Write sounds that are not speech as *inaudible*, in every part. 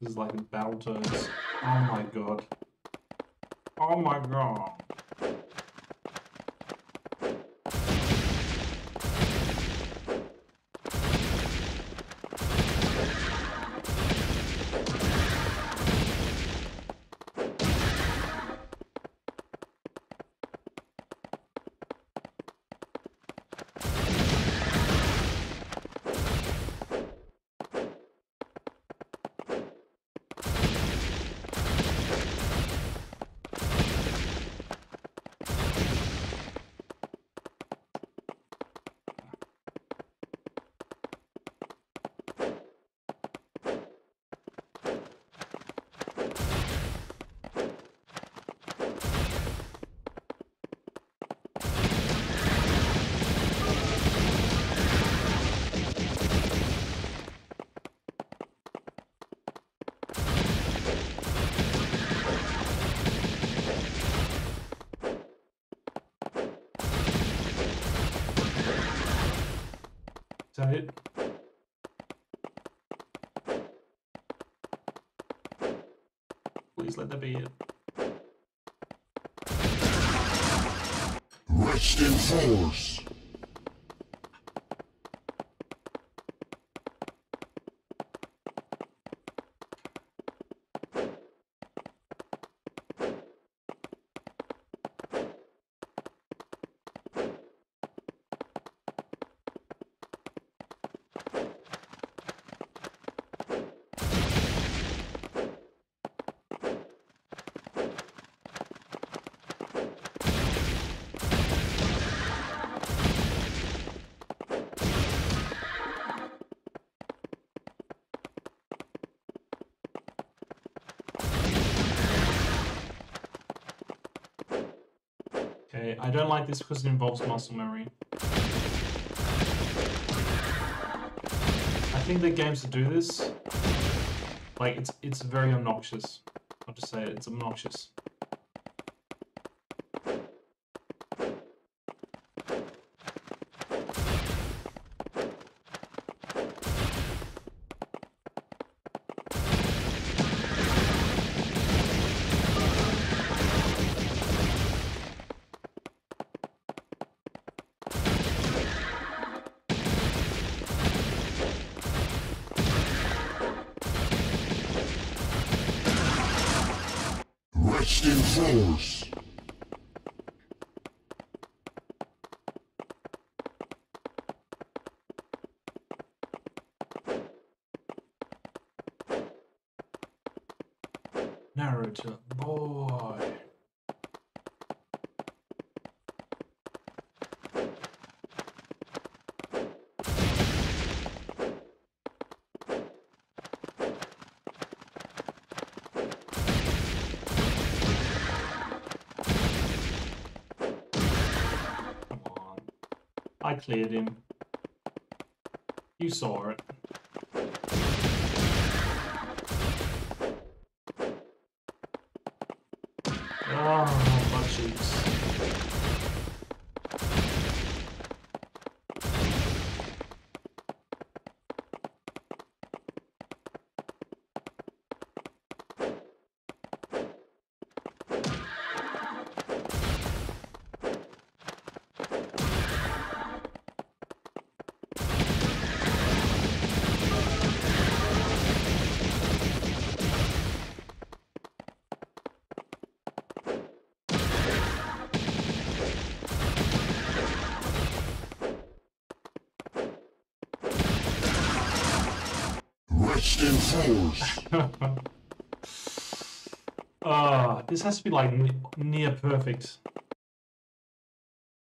This is like Battletoads. Oh my god. Oh my god. Please let that be it. Rest in force. Okay, I don't like this because it involves muscle memory. I think the games that do this, like it's it's very obnoxious. I'll just say it, it's obnoxious. Narita Boy. Come on. I cleared him. You saw it. *laughs* Ah, this has to be like near perfect.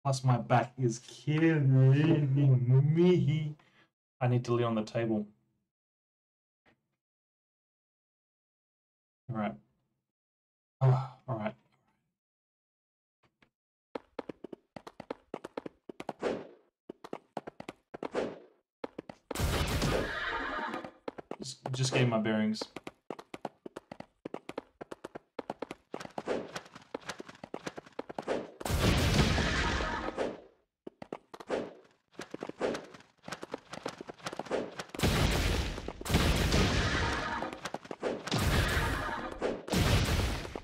Plus, my back is killing me. *laughs* I need to lay on the table. All right. *sighs* All right. save my bearings.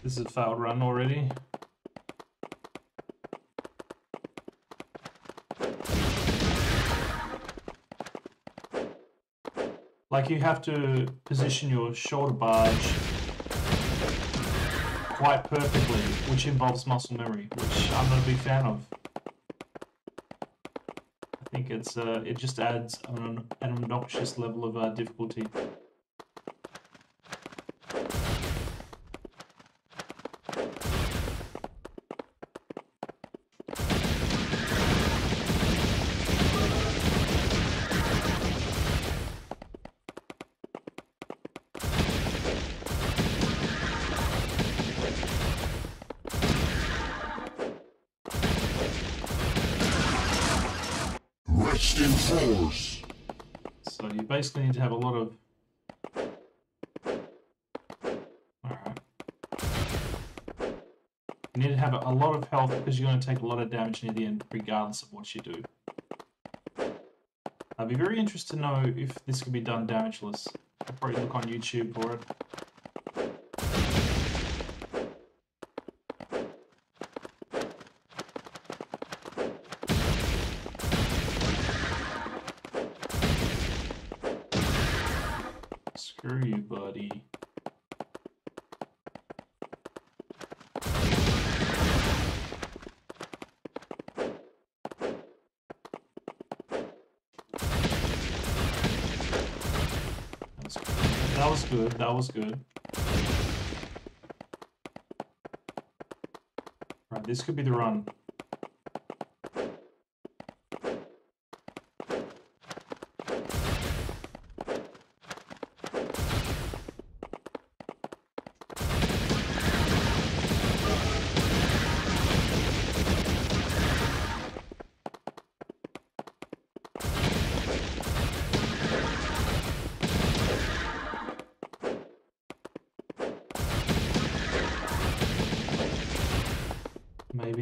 This is a foul run already. Like you have to position your shoulder barge quite perfectly, which involves muscle memory, which I'm not a big fan of. I think it's uh, it just adds an, an obnoxious level of uh, difficulty. Basically need to have a lot of. Alright. You need to have a lot of health because you're going to take a lot of damage near the end, regardless of what you do. I'd be very interested to know if this could be done damageless. I'll probably look on YouTube for it. Screw you, buddy. That was good. That was good. Right, this could be the run.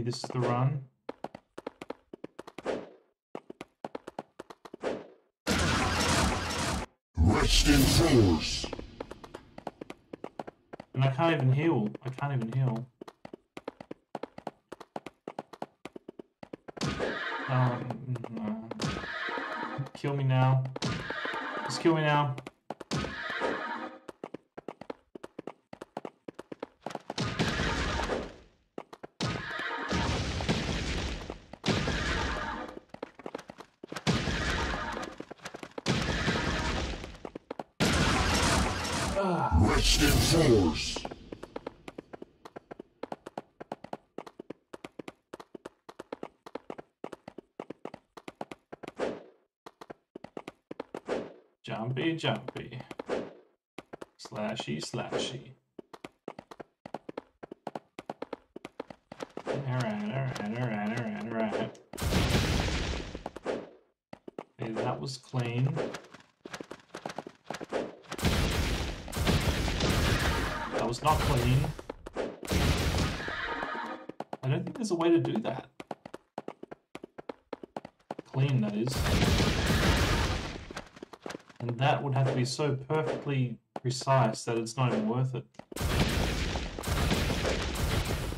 This is the run. Rest in force. And I can't even heal. I can't even heal. Um, no. Kill me now. Just kill me now. Force. Jumpy, jumpy. Slashy, slashy. Alright, alright, alright, alright, alright. Okay, that was clean. That was not clean. I don't think there's a way to do that. Clean, that is. And that would have to be so perfectly precise that it's not even worth it.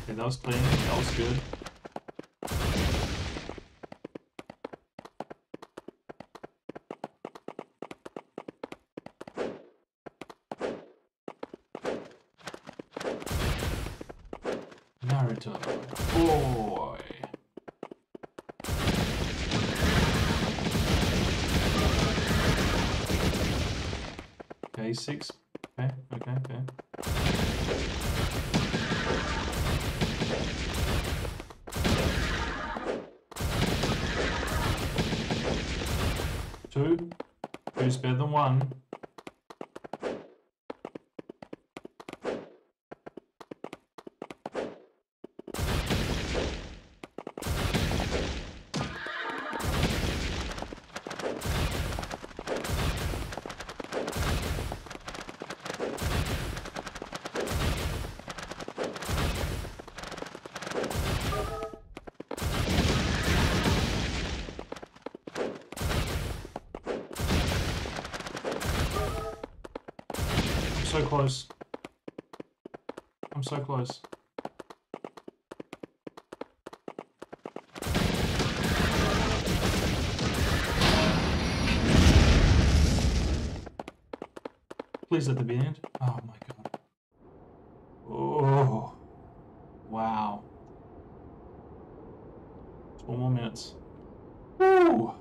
Okay, that was clean. That was good. Two. Two's better than one. Close. I'm so close. Please let there be end. Oh my god. Oh. Wow. Four more minutes. Woo!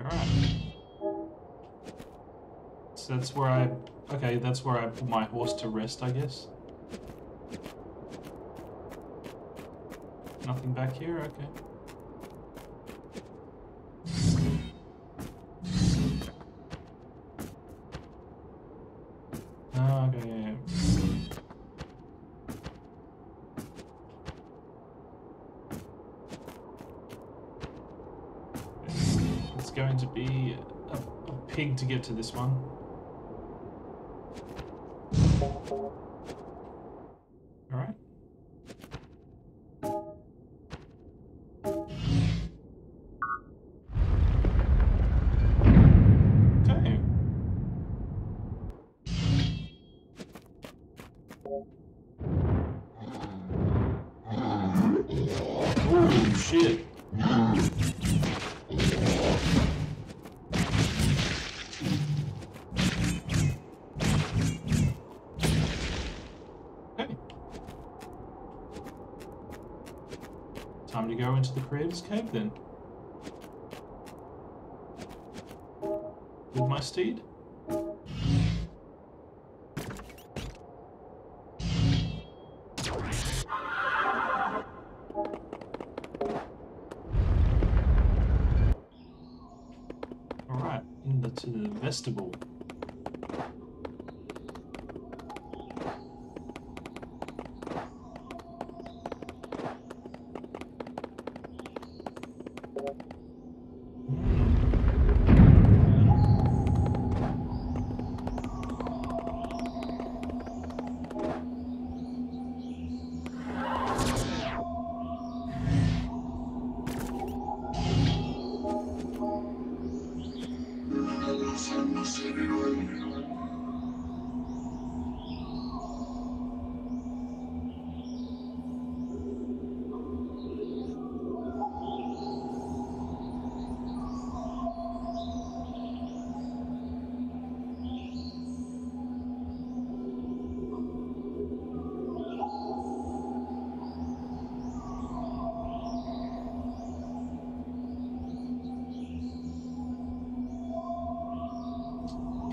Alright. So that's where I... Okay, that's where I put my horse to rest, I guess. Nothing back here? Okay. Ah, it's going to be a, a pig to get to this one. The creator's cave then. With my steed.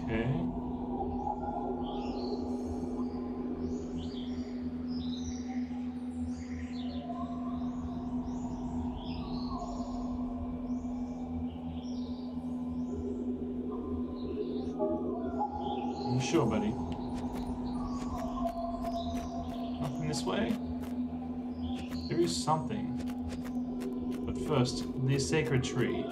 Okay. You sure, buddy? Nothing this way? There is something. But first, the sacred tree.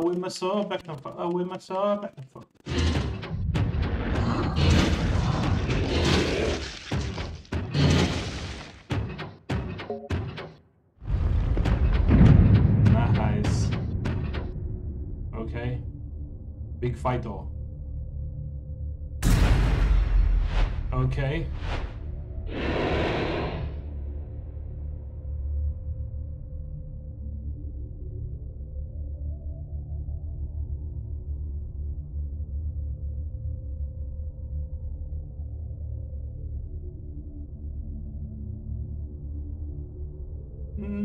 I win my sword back and forth. I win my sword back and forth. Nice. Okay. Big fight door. Okay.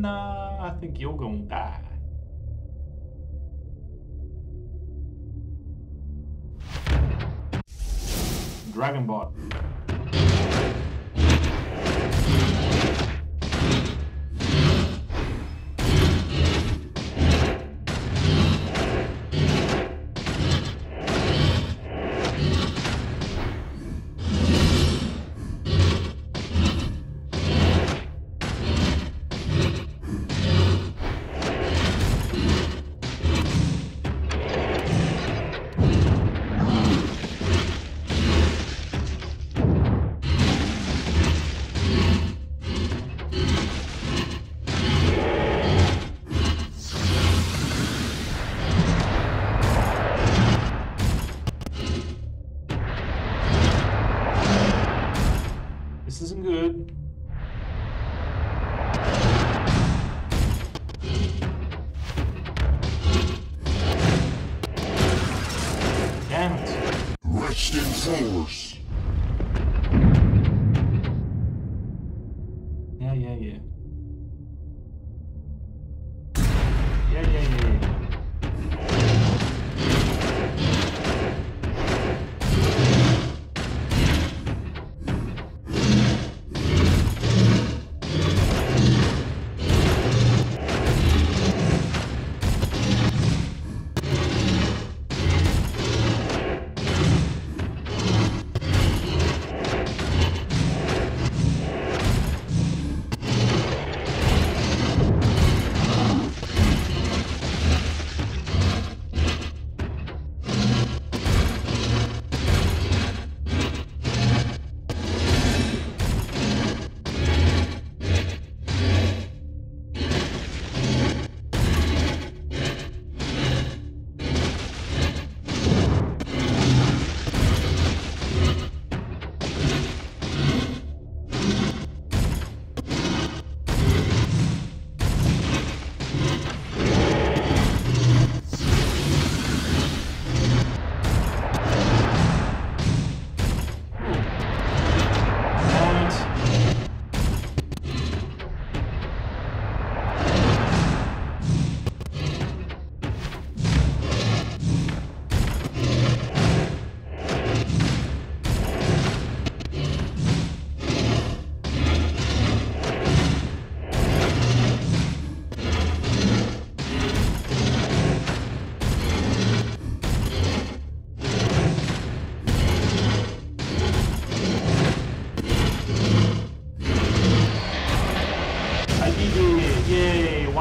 Nah, I think you're gonna die. Dragonbot.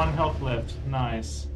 One health left. Nice.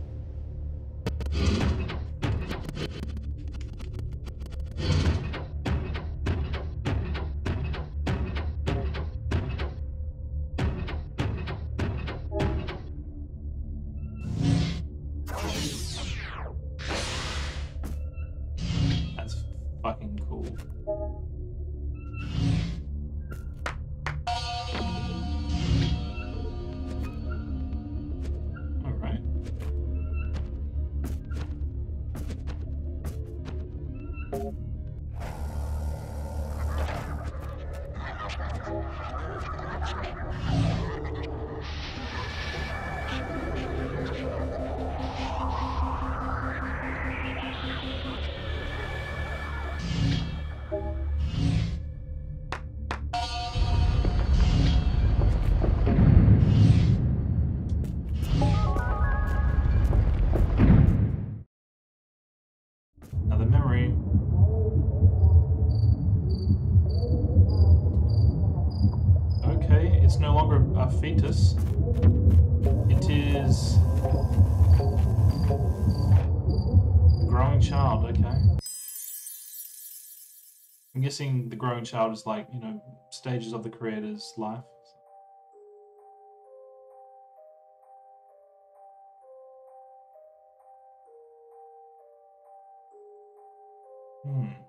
Fetus. It is a growing child, okay. I'm guessing the growing child is like, you know, stages of the creator's life. Hmm.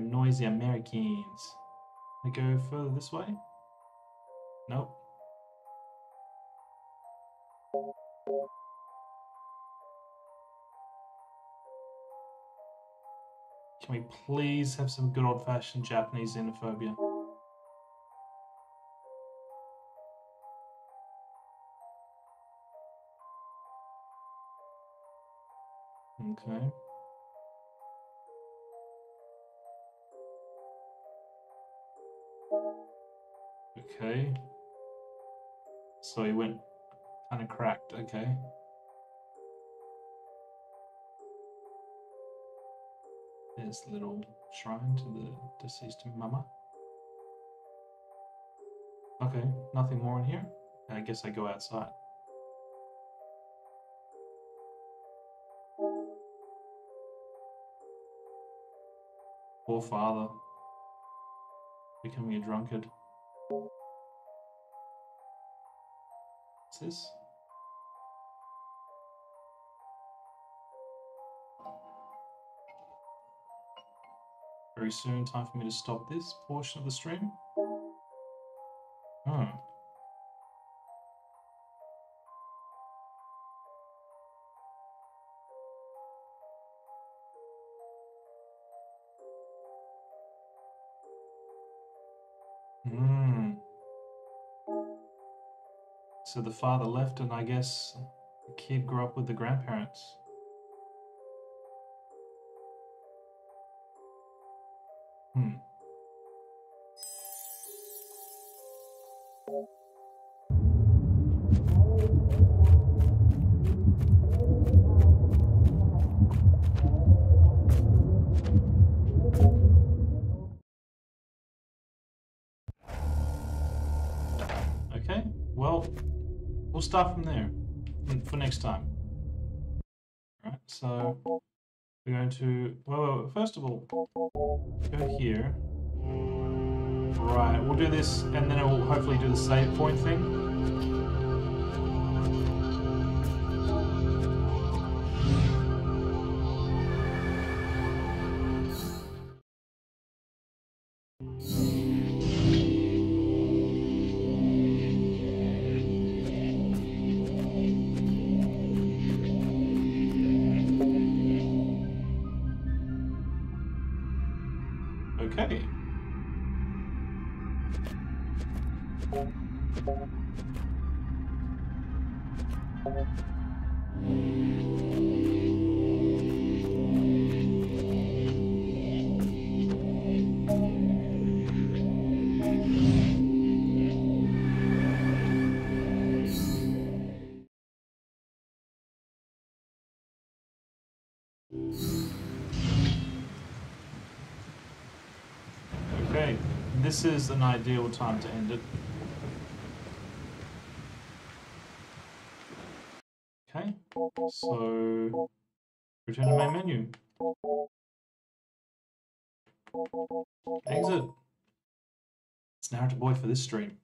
Noisy Americans. I go further this way? Nope. Can we please have some good old fashioned Japanese xenophobia? Okay. Okay. So he went kind of cracked, okay. There's the little shrine to the deceased mama. Okay, nothing more in here. I guess I go outside. Poor father. Becoming a drunkard. This? Very soon, time for me to stop this portion of the stream. The father left, and I guess the kid grew up with the grandparents. Hmm. Okay, well, we'll start from there for next time. Alright, so we're going to, well, first of all, go here. Right, we'll do this and then it will hopefully do the save point thing. Okay, this is an ideal time to end it. Okay, so return to main menu. Exit. It's Narita Boy for this stream.